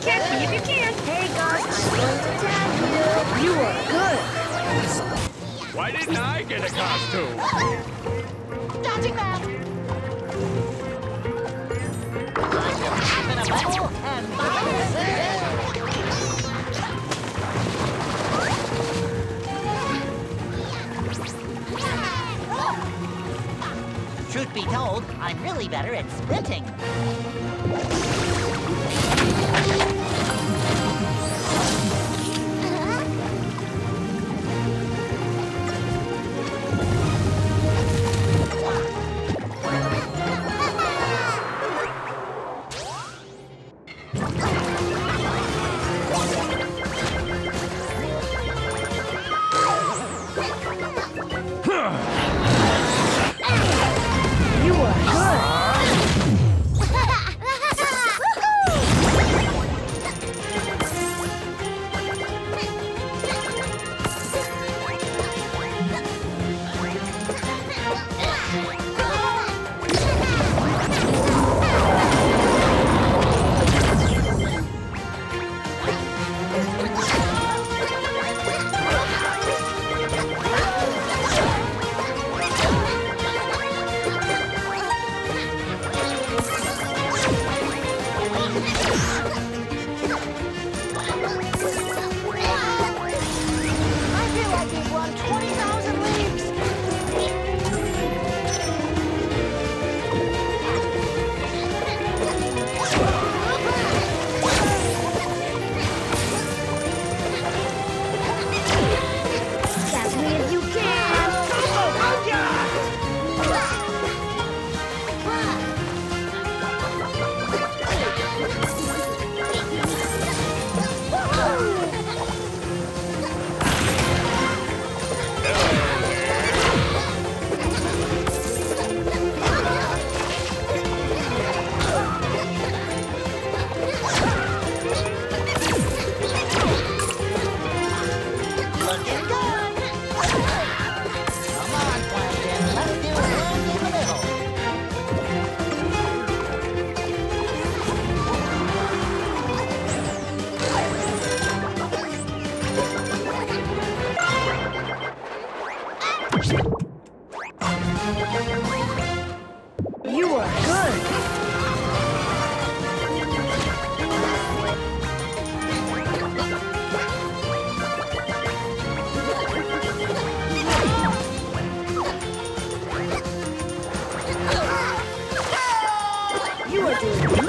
Catch me if you can. Hey, guys, I'm going to tag you. You are good. Why didn't I get a costume? Dodging that! I'm in a level and Truth be told, I'm really better at sprinting. You are good. You are doing